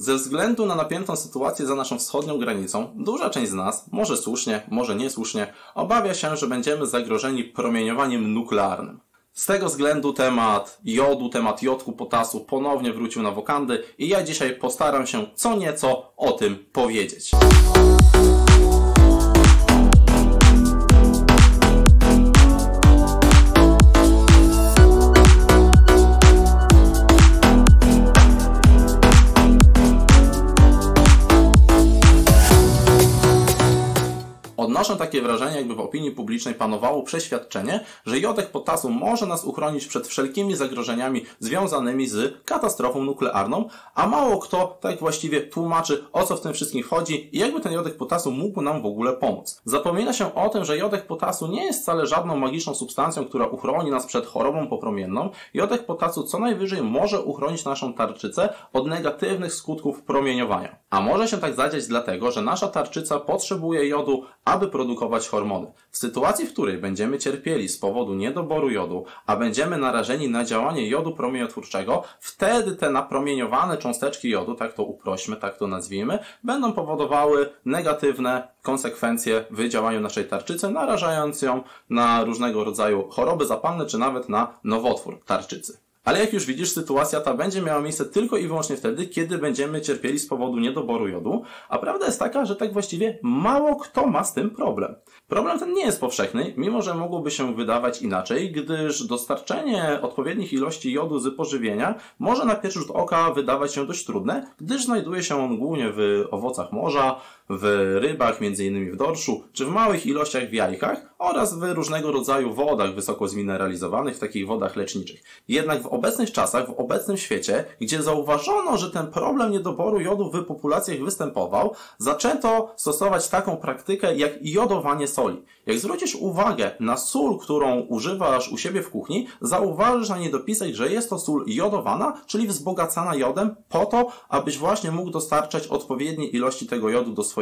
Ze względu na napiętą sytuację za naszą wschodnią granicą, duża część z nas, może słusznie, może niesłusznie, obawia się, że będziemy zagrożeni promieniowaniem nuklearnym. Z tego względu temat jodu, temat jodku, potasu ponownie wrócił na wokandy i ja dzisiaj postaram się co nieco o tym powiedzieć. Takie wrażenie, jakby w opinii publicznej panowało przeświadczenie, że jodek potasu może nas uchronić przed wszelkimi zagrożeniami związanymi z katastrofą nuklearną, a mało kto tak właściwie tłumaczy, o co w tym wszystkim chodzi i jakby ten jodek potasu mógł nam w ogóle pomóc. Zapomina się o tym, że jodek potasu nie jest wcale żadną magiczną substancją, która uchroni nas przed chorobą popromienną. Jodek potasu co najwyżej może uchronić naszą tarczycę od negatywnych skutków promieniowania. A może się tak zadziać dlatego, że nasza tarczyca potrzebuje jodu, aby produkować hormony. W sytuacji, w której będziemy cierpieli z powodu niedoboru jodu, a będziemy narażeni na działanie jodu promieniotwórczego, wtedy te napromieniowane cząsteczki jodu, tak to uprośmy, tak to nazwijmy, będą powodowały negatywne konsekwencje w działaniu naszej tarczycy, narażając ją na różnego rodzaju choroby zapalne, czy nawet na nowotwór tarczycy. Ale jak już widzisz, sytuacja ta będzie miała miejsce tylko i wyłącznie wtedy, kiedy będziemy cierpieli z powodu niedoboru jodu, a prawda jest taka, że tak właściwie mało kto ma z tym problem. Problem ten nie jest powszechny, mimo że mogłoby się wydawać inaczej, gdyż dostarczenie odpowiednich ilości jodu z pożywienia może na pierwszy rzut oka wydawać się dość trudne, gdyż znajduje się on głównie w owocach morza, w rybach, m.in. w dorszu, czy w małych ilościach w jajkach oraz w różnego rodzaju wodach wysoko zmineralizowanych, w takich wodach leczniczych. Jednak w obecnych czasach, w obecnym świecie, gdzie zauważono, że ten problem niedoboru jodu w populacjach występował, zaczęto stosować taką praktykę jak jodowanie soli. Jak zwrócisz uwagę na sól, którą używasz u siebie w kuchni, zauważysz na niedopisach, że jest to sól jodowana, czyli wzbogacana jodem po to, abyś właśnie mógł dostarczać odpowiednie ilości tego jodu do swojego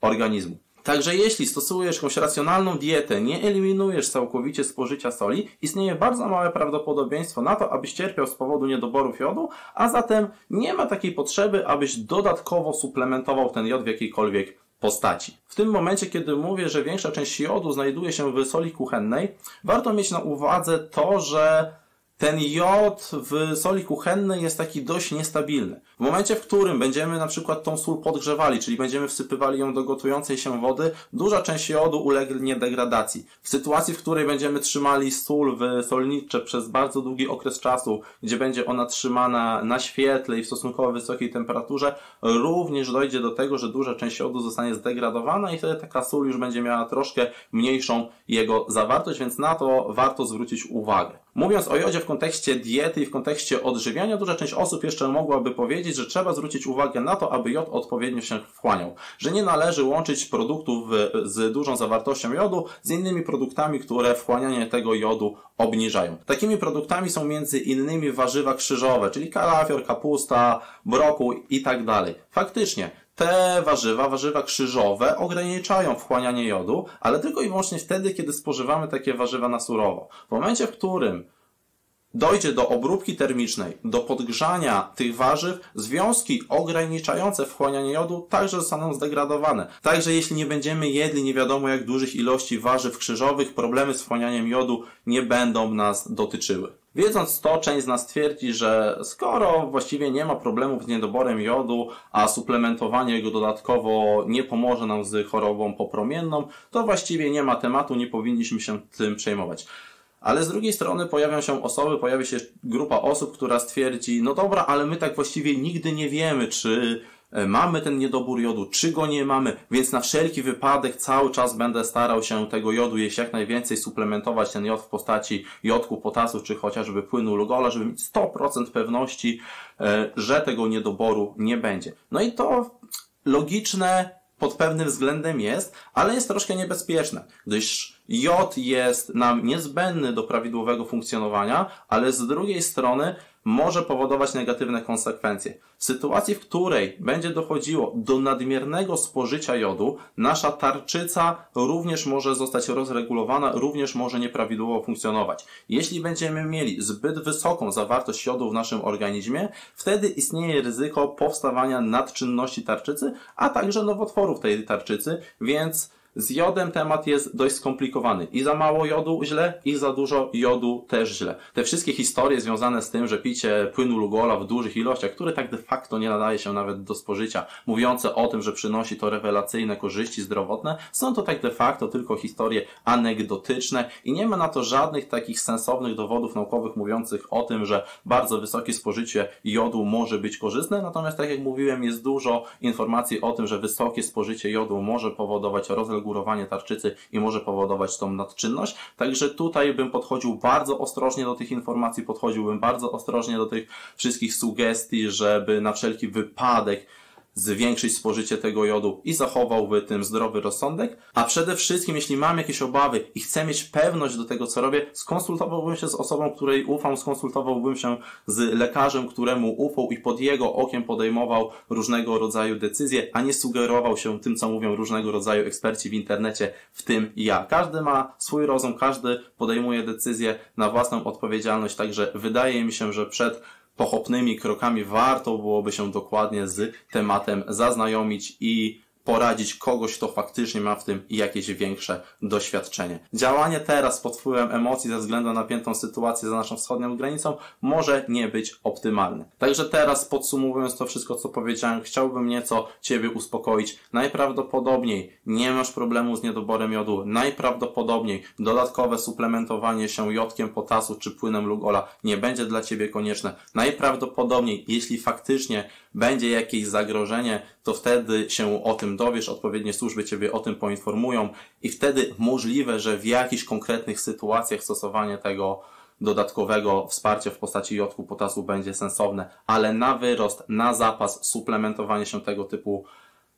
organizmu. Także jeśli stosujesz jakąś racjonalną dietę, nie eliminujesz całkowicie spożycia soli, istnieje bardzo małe prawdopodobieństwo na to, abyś cierpiał z powodu niedoborów jodu, a zatem nie ma takiej potrzeby, abyś dodatkowo suplementował ten jod w jakiejkolwiek postaci. W tym momencie, kiedy mówię, że większa część jodu znajduje się w soli kuchennej, warto mieć na uwadze to, że ten jod w soli kuchennej jest taki dość niestabilny. W momencie, w którym będziemy na przykład tą sól podgrzewali, czyli będziemy wsypywali ją do gotującej się wody, duża część jodu ulegnie degradacji. W sytuacji, w której będziemy trzymali sól w solnicze przez bardzo długi okres czasu, gdzie będzie ona trzymana na świetle i w stosunkowo wysokiej temperaturze, również dojdzie do tego, że duża część jodu zostanie zdegradowana i wtedy taka sól już będzie miała troszkę mniejszą jego zawartość, więc na to warto zwrócić uwagę. Mówiąc o jodzie w kontekście diety i w kontekście odżywiania, duża część osób jeszcze mogłaby powiedzieć, że trzeba zwrócić uwagę na to, aby jod odpowiednio się wchłaniał. Że nie należy łączyć produktów z dużą zawartością jodu z innymi produktami, które wchłanianie tego jodu obniżają. Takimi produktami są między innymi warzywa krzyżowe, czyli kalafior, kapusta, brokuł i tak dalej. Faktycznie, te warzywa, warzywa krzyżowe ograniczają wchłanianie jodu, ale tylko i wyłącznie wtedy, kiedy spożywamy takie warzywa na surowo. W momencie, w którym dojdzie do obróbki termicznej, do podgrzania tych warzyw, związki ograniczające wchłanianie jodu także zostaną zdegradowane. Także jeśli nie będziemy jedli nie wiadomo jak dużych ilości warzyw krzyżowych, problemy z wchłanianiem jodu nie będą nas dotyczyły. Wiedząc to, część z nas twierdzi, że skoro właściwie nie ma problemów z niedoborem jodu, a suplementowanie go dodatkowo nie pomoże nam z chorobą popromienną, to właściwie nie ma tematu, nie powinniśmy się tym przejmować. Ale z drugiej strony pojawią się osoby, pojawi się grupa osób, która stwierdzi, no dobra, ale my tak właściwie nigdy nie wiemy, czy mamy ten niedobór jodu, czy go nie mamy, więc na wszelki wypadek cały czas będę starał się tego jodu jeść jak najwięcej, suplementować ten jod w postaci jodku, potasu, czy chociażby płynu Lugola, żeby mieć 100% pewności, e, że tego niedoboru nie będzie. No i to logiczne pod pewnym względem jest, ale jest troszkę niebezpieczne, gdyż jod jest nam niezbędny do prawidłowego funkcjonowania, ale z drugiej strony może powodować negatywne konsekwencje. W sytuacji, w której będzie dochodziło do nadmiernego spożycia jodu, nasza tarczyca również może zostać rozregulowana, również może nieprawidłowo funkcjonować. Jeśli będziemy mieli zbyt wysoką zawartość jodu w naszym organizmie, wtedy istnieje ryzyko powstawania nadczynności tarczycy, a także nowotworów tej tarczycy, więc z jodem temat jest dość skomplikowany. I za mało jodu źle, i za dużo jodu też źle. Te wszystkie historie związane z tym, że picie płynu Lugola w dużych ilościach, który tak de facto nie nadaje się nawet do spożycia, mówiące o tym, że przynosi to rewelacyjne korzyści zdrowotne, są to tak de facto tylko historie anegdotyczne i nie ma na to żadnych takich sensownych dowodów naukowych mówiących o tym, że bardzo wysokie spożycie jodu może być korzystne. Natomiast tak jak mówiłem, jest dużo informacji o tym, że wysokie spożycie jodu może powodować rozległość górowanie tarczycy i może powodować tą nadczynność. Także tutaj bym podchodził bardzo ostrożnie do tych informacji, podchodziłbym bardzo ostrożnie do tych wszystkich sugestii, żeby na wszelki wypadek zwiększyć spożycie tego jodu i zachowałby tym zdrowy rozsądek. A przede wszystkim, jeśli mam jakieś obawy i chcę mieć pewność do tego, co robię, skonsultowałbym się z osobą, której ufam, skonsultowałbym się z lekarzem, któremu ufał i pod jego okiem podejmował różnego rodzaju decyzje, a nie sugerował się tym, co mówią różnego rodzaju eksperci w internecie, w tym ja. Każdy ma swój rozum, każdy podejmuje decyzje na własną odpowiedzialność, także wydaje mi się, że przed pochopnymi krokami warto byłoby się dokładnie z tematem zaznajomić i poradzić kogoś, kto faktycznie ma w tym jakieś większe doświadczenie. Działanie teraz pod wpływem emocji ze względu na napiętą sytuację za naszą wschodnią granicą może nie być optymalne. Także teraz podsumowując to wszystko, co powiedziałem, chciałbym nieco Ciebie uspokoić. Najprawdopodobniej nie masz problemu z niedoborem jodu. Najprawdopodobniej dodatkowe suplementowanie się jodkiem potasu czy płynem Lugola nie będzie dla Ciebie konieczne. Najprawdopodobniej, jeśli faktycznie będzie jakieś zagrożenie, to wtedy się o tym dowiesz, odpowiednie służby Ciebie o tym poinformują i wtedy możliwe, że w jakichś konkretnych sytuacjach stosowanie tego dodatkowego wsparcia w postaci jodku, potasu będzie sensowne, ale na wyrost, na zapas, suplementowanie się tego typu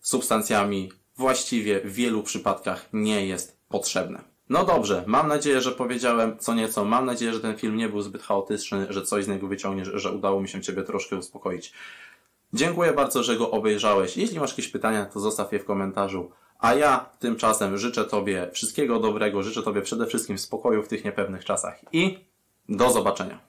substancjami właściwie w wielu przypadkach nie jest potrzebne. No dobrze, mam nadzieję, że powiedziałem co nieco. Mam nadzieję, że ten film nie był zbyt chaotyczny, że coś z niego wyciągniesz, że udało mi się Ciebie troszkę uspokoić. Dziękuję bardzo, że go obejrzałeś. Jeśli masz jakieś pytania, to zostaw je w komentarzu. A ja tymczasem życzę Tobie wszystkiego dobrego, życzę Tobie przede wszystkim spokoju w tych niepewnych czasach i do zobaczenia.